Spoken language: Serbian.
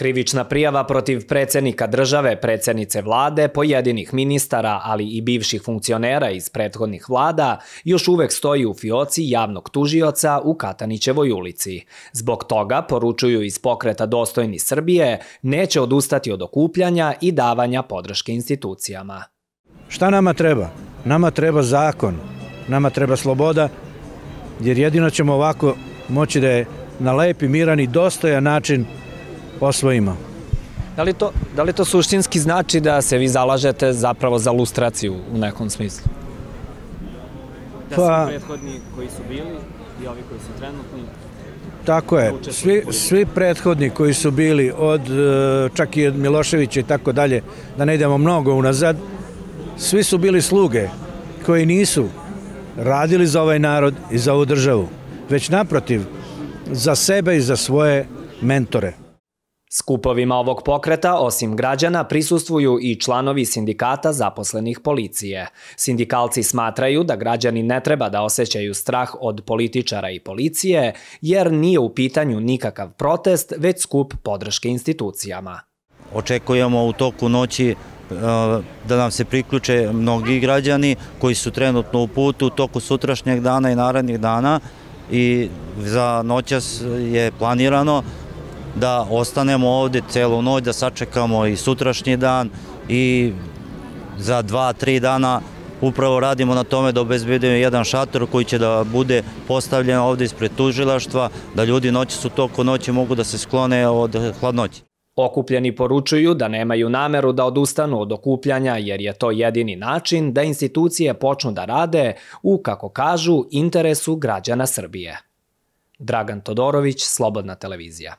Krivična prijava protiv predsednika države, predsednice vlade, pojedinih ministara, ali i bivših funkcionera iz prethodnih vlada, još uvek stoji u fioci javnog tužioca u Katanićevoj ulici. Zbog toga, poručuju iz pokreta Dostojni Srbije, neće odustati od okupljanja i davanja podrške institucijama. Šta nama treba? Nama treba zakon, nama treba sloboda, jer jedino ćemo ovako moći da je na lep i miran i dostojan način osvojimo. Da li, to, da li to suštinski znači da se vi zalažete zapravo za lustraciju u nekom smislu? Da pa, svi prethodni koji su bili i ovi koji su trenutni Tako je. Svi, svi prethodni koji su bili od e, čak i od Miloševića i tako dalje, da ne idemo mnogo unazad, svi su bili sluge koji nisu radili za ovaj narod i za ovu državu, već naprotiv, za sebe i za svoje mentore. Skupovima ovog pokreta, osim građana, prisustvuju i članovi sindikata zaposlenih policije. Sindikalci smatraju da građani ne treba da osjećaju strah od političara i policije, jer nije u pitanju nikakav protest, već skup podrške institucijama. Očekujemo u toku noći uh, da nam se priključe mnogi građani koji su trenutno u putu u toku sutrašnjeg dana i narednih dana i za noćas je planirano da ostanemo ovde celu noć, da sačekamo i sutrašnji dan i za dva, tri dana upravo radimo na tome da obezbedimo jedan šator koji će da bude postavljen ovde ispred tužilaštva, da ljudi noći su toko noći mogu da se sklone od hladnoći. Okupljeni poručuju da nemaju nameru da odustanu od okupljanja jer je to jedini način da institucije počnu da rade u, kako kažu, interesu građana Srbije. Dragan Todorović, Slobodna televizija.